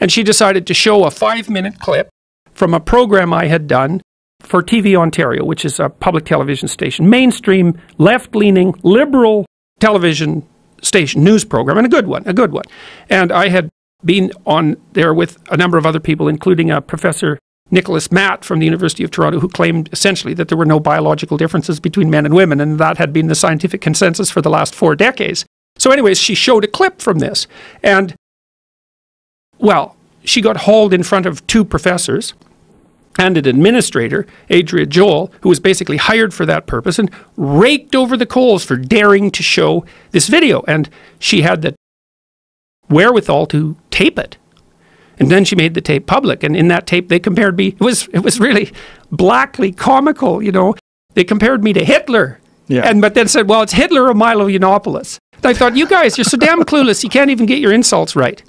And she decided to show a five minute clip from a program I had done for TV Ontario, which is a public television station, mainstream, left leaning, liberal television station, news program, and a good one, a good one. And I had been on there with a number of other people, including a Professor Nicholas Matte from the University of Toronto, who claimed essentially that there were no biological differences between men and women, and that had been the scientific consensus for the last four decades. So, anyways, she showed a clip from this. And, well, she got hauled in front of two professors and an administrator, Adria Joel, who was basically hired for that purpose and raked over the coals for daring to show this video. And she had the wherewithal to tape it. And then she made the tape public. And in that tape, they compared me. It was, it was really blackly comical, you know. They compared me to Hitler. Yeah. And but then said, well, it's Hitler or Milo Yiannopoulos. I thought, you guys, you're so damn clueless, you can't even get your insults right.